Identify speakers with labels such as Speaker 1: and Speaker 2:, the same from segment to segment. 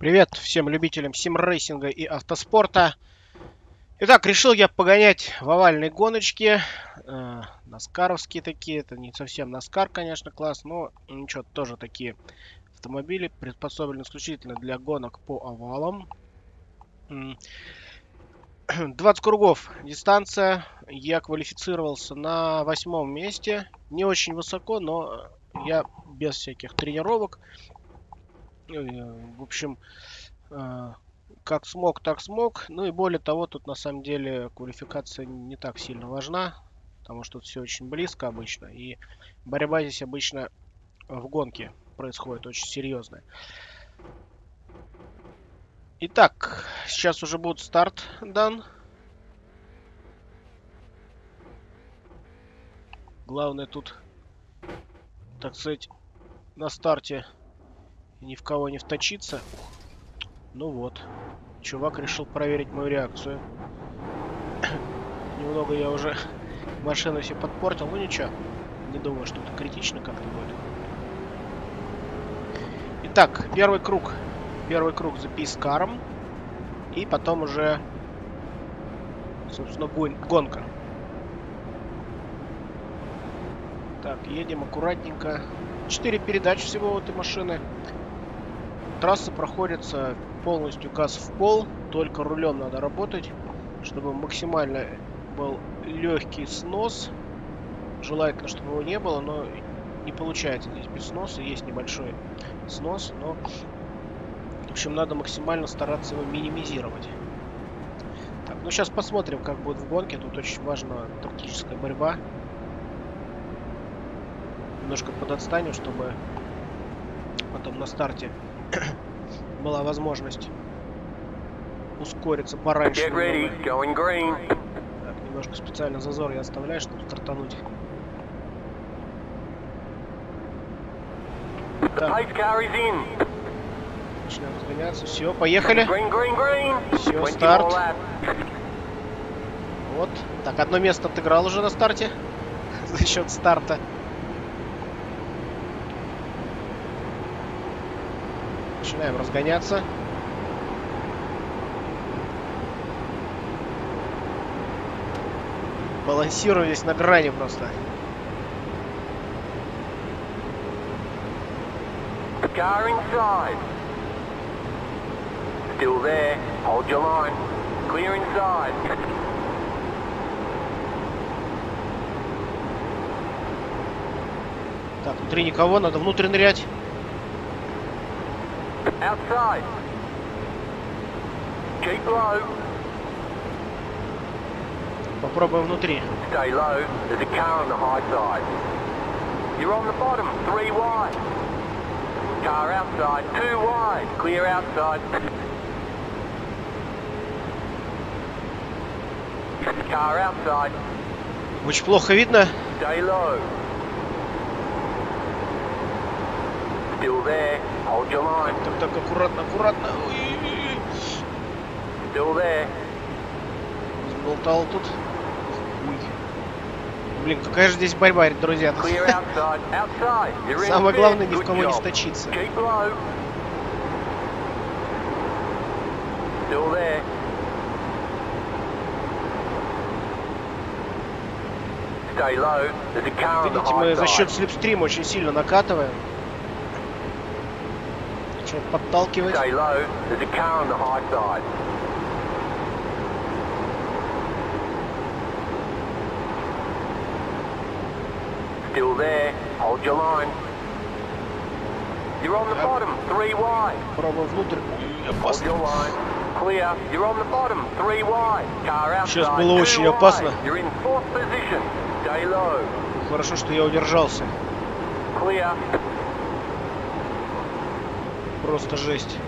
Speaker 1: Привет всем любителям симрейсинга и автоспорта. Итак, решил я погонять в овальной гоночке. Э, наскаровские такие. Это не совсем наскар, конечно, класс, но ничего, тоже такие автомобили. Приспособлены исключительно для гонок по овалам. 20 кругов дистанция. Я квалифицировался на восьмом месте. Не очень высоко, но я без всяких тренировок в общем, э, как смог, так смог. Ну и более того, тут на самом деле квалификация не так сильно важна, потому что тут все очень близко обычно. И борьба здесь обычно в гонке происходит очень серьезная. Итак, сейчас уже будет старт дан. Главное тут, так сказать, на старте ни в кого не вточиться. Ну вот. Чувак решил проверить мою реакцию. Немного я уже машину себе подпортил. Ну ничего. Не думаю, что это критично как-то будет. Итак, первый круг. Первый круг за пискаром. И потом уже, собственно, гон гонка. Так, едем аккуратненько. Четыре передачи всего у этой машины. Трасса проходится полностью газ в пол, только рулем надо работать, чтобы максимально был легкий снос. Желательно, чтобы его не было, но не получается здесь без сноса. Есть небольшой снос, но в общем надо максимально стараться его минимизировать. Так, ну сейчас посмотрим, как будет в гонке. Тут очень важна тактическая борьба. Немножко подотстанем, чтобы потом на старте была возможность ускориться пораньше. Так, немножко специально зазор я оставляю, чтобы стартануть. Так. Начинаем разгоняться. Все, поехали. Все, старт. Вот. Так, одно место отыграл уже на старте. За счет старта. Начинаем разгоняться. Балансирую здесь на грани просто. Car inside. Still there. Hold your line. Clear inside. Так, внутри никого, надо внутрь нырять. Outside. Keep low. Попробуем внутри. Stay low. There's a car on the high side. You're on the bottom. Three wide. Car outside. Two wide. Clear outside. Car outside. Очень плохо видно. Stay low. Still there. Hold your line. Так, так, аккуратно, аккуратно. Ой. Still there. Сболтал тут. Блин, какая же здесь борьба, друзья. outside. Outside. Самое главное, ни в кого не сточиться. Still there. Видите, мы за счет слепстрима очень сильно накатываем начинает подталкивать. Still there. Hold your line. You're on the bottom. Three wide. Пробуем внутрь. Опасно. Clear. You're on the bottom. Three wide. Car outside. Сейчас было очень опасно. You're in fourth position. Stay low. Хорошо, что я удержался. Clear. Просто жесть.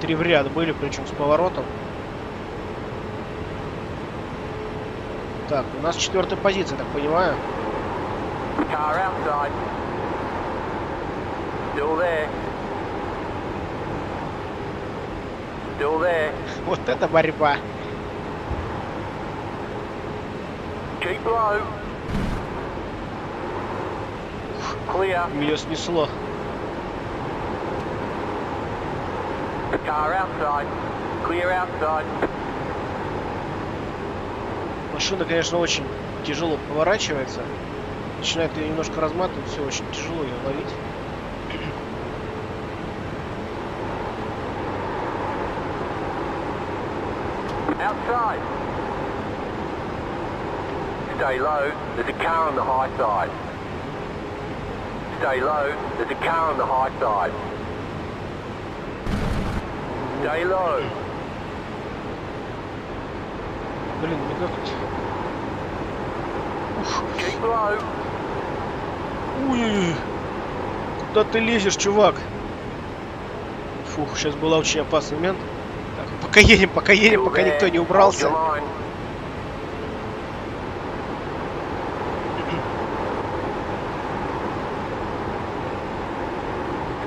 Speaker 1: Три в ряд были, причем с поворотом. Так, у нас четвертая позиция, так понимаю. Вот это борьба. Ее снесло.
Speaker 2: Car outside. Clear outside.
Speaker 1: Машина, конечно, очень тяжело поворачивается. Начинает ее немножко разматывать, все очень тяжело ее ловить.
Speaker 2: Outside. Stay low. There's a car on the high side. Stay low. There's a car on the high side. Stay low.
Speaker 1: Блин, никак... Уф.
Speaker 2: Keep low.
Speaker 1: Ой, куда ты лезешь, чувак? Фух, сейчас был очень опасный момент. Так, пока едем, пока едем, пока никто не убрался.
Speaker 2: your line.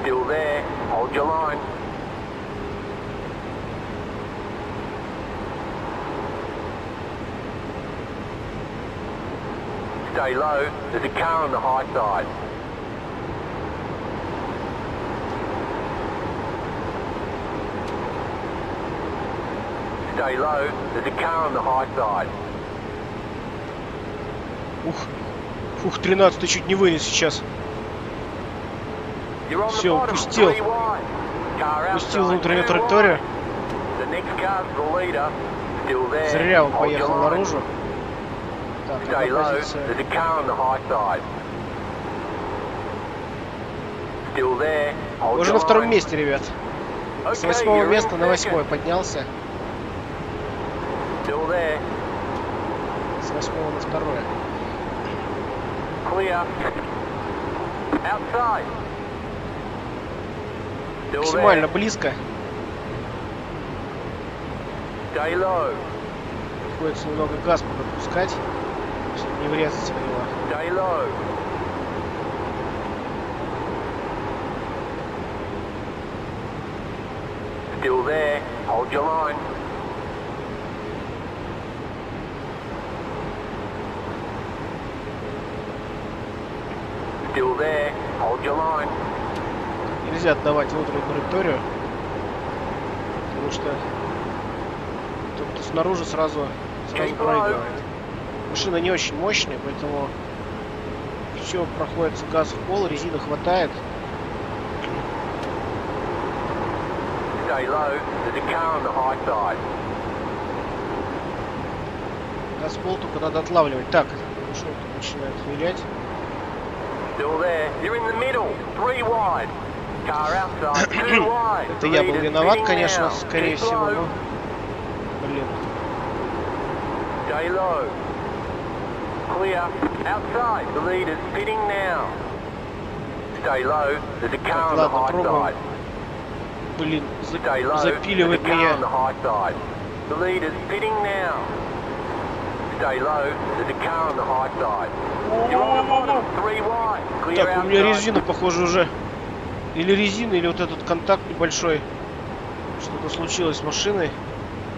Speaker 2: Still there. Hold your line. Stay low. There's a car on the high side. Stay low. There's a car on the high side.
Speaker 1: Ух, фух, 13 чуть не вынес сейчас.
Speaker 2: Bottom,
Speaker 1: упустил.
Speaker 2: three wide. Car
Speaker 1: Пустил
Speaker 2: outside,
Speaker 1: внутреннюю траекторию. Зря он поехал наружу.
Speaker 2: Stay low. There's a car on the high side. Still there. Hold
Speaker 1: Уже на втором месте, ребят. С восьмого места на восьмое поднялся.
Speaker 2: Still there.
Speaker 1: С восьмого на второе.
Speaker 2: Clear. Outside. Still
Speaker 1: Максимально
Speaker 2: there.
Speaker 1: близко.
Speaker 2: Stay low.
Speaker 1: Приходится немного газ подпускать, не врезаться в него.
Speaker 2: Still there. Hold your line. Still there. Hold your line.
Speaker 1: Нельзя отдавать внутреннюю траекторию, потому что кто снаружи, сразу, сразу проигрывает. Машина не очень мощная, поэтому все проходит газ в пол, резины хватает. Газ в пол только надо отлавливать. Так, машина начинает вилять. Это я был виноват, конечно, скорее всего, но... Блин.
Speaker 2: Clear. Outside. The leader's pitting now. Stay low. There's a car on the
Speaker 1: ладно,
Speaker 2: high
Speaker 1: пробуем.
Speaker 2: side.
Speaker 1: Блин, за- запиливает
Speaker 2: the
Speaker 1: меня.
Speaker 2: The leader's pitting now. Stay low. There's a car on the high side.
Speaker 1: Так, у меня резина, похоже, уже... Или резина, или вот этот контакт небольшой. Что-то случилось с машиной.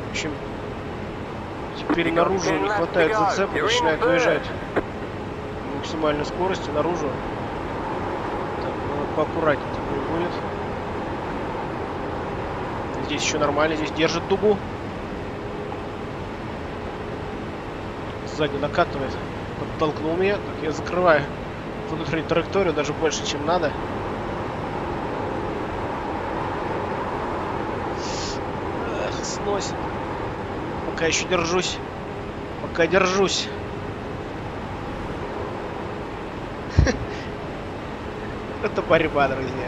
Speaker 1: В общем, теперь наружу не хватает зацепа, начинает уезжать максимальной скорости наружу. Так, надо поаккуратнее такой будет. Здесь еще нормально, здесь держит дугу. Сзади накатывает. Подтолкнул меня. Так, я закрываю внутреннюю траекторию даже больше, чем надо. Пока еще держусь. Пока держусь. Это борьба, друзья.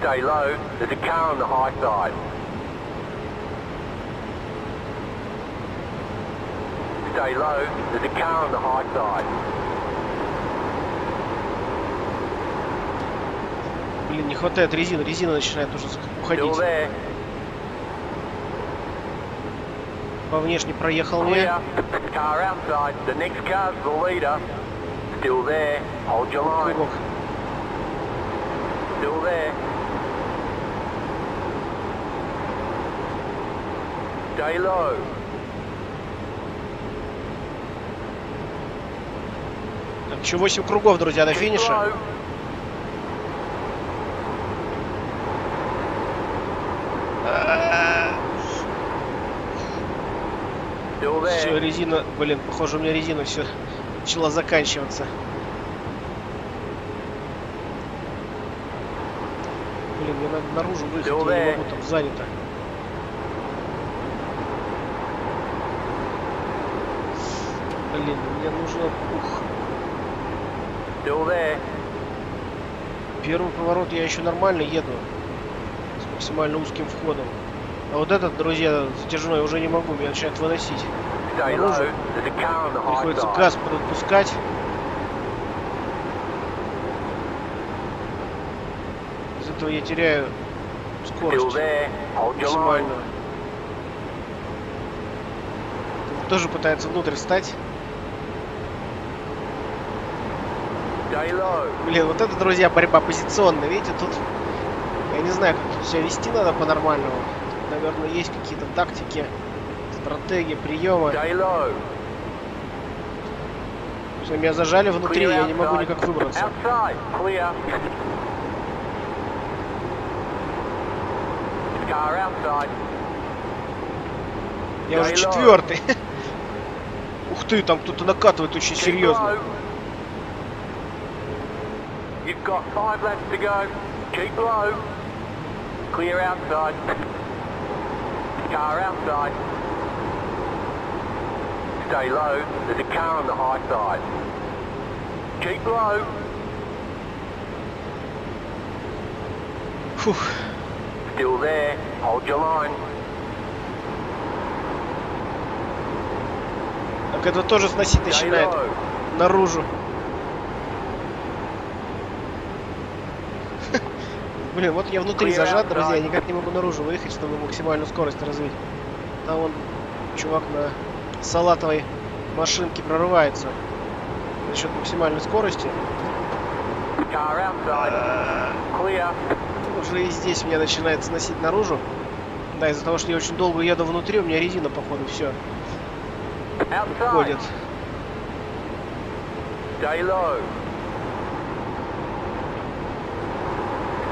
Speaker 2: Stay low. There's a car on the high side. Stay low. There's a car on the high side.
Speaker 1: Блин, не хватает резины. Резина начинает уже уходить. По внешне проехал.
Speaker 2: Still there. Hold your line. Still there. Stay low.
Speaker 1: Так, еще 8 кругов, друзья, до финиша. Все, резина, блин, похоже, у меня резина все начала заканчиваться. Блин, мне надо наружу выехать, я не могу, там занято. Блин, мне нужно... Ух,
Speaker 2: Still there.
Speaker 1: первый поворот я еще нормально еду. С максимально узким входом. А вот этот, друзья, затяжной уже не могу, меня начинает выносить. Наружу. Приходится газ подотпускать. Из этого я теряю скорость максимальную. Тоже пытается внутрь встать.
Speaker 2: Stay low.
Speaker 1: Блин, вот это, друзья, борьба позиционная. Видите, тут... Я не знаю, как тут себя вести надо по-нормальному. Наверное, есть какие-то тактики, стратегии, приемы. Все, меня зажали внутри, я не могу никак выбраться. Я уже четвертый. Ух ты, там кто-то накатывает очень серьезно.
Speaker 2: low. You've got five laps to go. Keep low. Clear outside. Car outside. Stay low. There's a car on the high side. Keep low.
Speaker 1: Фух.
Speaker 2: Still there. Hold your line.
Speaker 1: Так это тоже сносить
Speaker 2: Stay
Speaker 1: начинает
Speaker 2: low.
Speaker 1: наружу. Блин, вот я внутри зажат, друзья, никак не могу наружу выехать, чтобы максимальную скорость развить. Там он, чувак на салатовой машинке прорывается за счет максимальной скорости. Уже и здесь меня начинает сносить наружу. Да, из-за того, что я очень долго еду внутри, у меня резина, походу, все ходит.
Speaker 2: Stay low.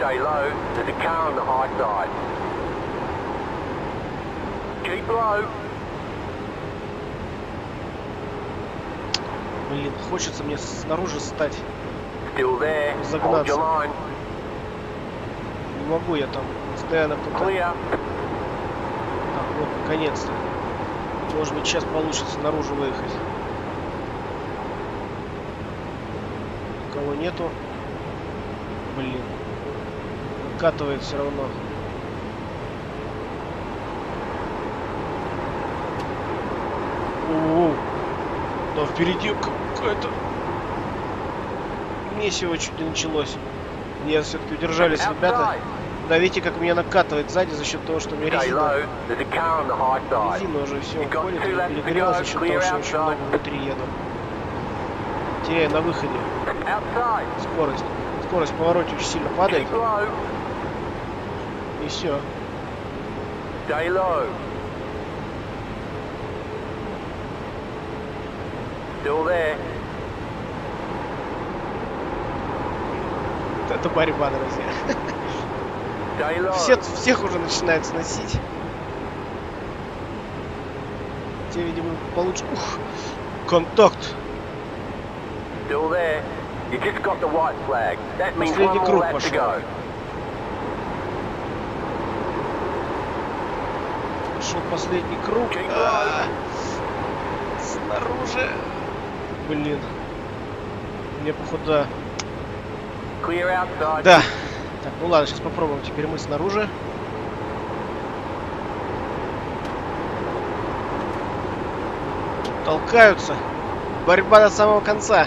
Speaker 2: Stay low. There's a car on the high side. Keep low.
Speaker 1: Блин, хочется мне снаружи стать.
Speaker 2: Still there. Hold
Speaker 1: Загнаться. Не могу я там. Постоянно.
Speaker 2: Clear.
Speaker 1: Так, вот, наконец-то. Может быть, сейчас получится наружу выехать. Никого нету. Блин. Накатывает все равно. Оу. Да впереди какое-то... Месиво чуть не началось. Нет, все-таки удержались ребята. Да видите, как меня накатывает сзади за счет того, что у меня резина. Резина уже все уходит, перегрелась за счет того, что очень
Speaker 2: outside.
Speaker 1: много внутри еду. Теряю на выходе скорость. Скорость в повороте очень сильно падает, Все.
Speaker 2: Stay low. Still there.
Speaker 1: Это борьба, друзья. Все, всех уже начинают сносить. Те, видимо, получше... Ух, контакт.
Speaker 2: Still there. You go.
Speaker 1: Пошел последний круг. А, Снаружи. Блин. Мне, походу, да. Да. Так, ну ладно, сейчас попробуем. Теперь мы снаружи. Толкаются. Борьба до самого конца.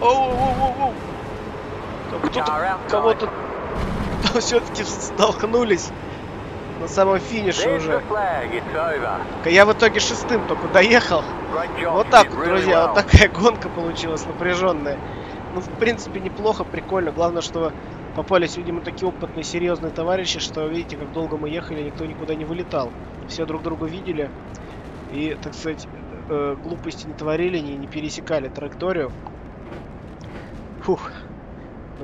Speaker 1: Оу-оу-оу-оу. Кто-то,
Speaker 2: Car
Speaker 1: но все-таки столкнулись на самом финише уже. Я в итоге шестым только доехал. Вот так вот, друзья, вот такая гонка получилась напряженная. Ну, в принципе, неплохо, прикольно. Главное, что попались, видимо, такие опытные, серьезные товарищи, что, видите, как долго мы ехали, никто никуда не вылетал. Все друг друга видели и, так сказать, э, глупости не творили, не, не пересекали траекторию. Фух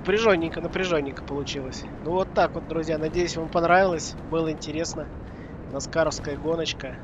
Speaker 1: напряженненько, напряженненько получилось. Ну вот так вот, друзья. Надеюсь, вам понравилось. Было интересно. Наскаровская гоночка.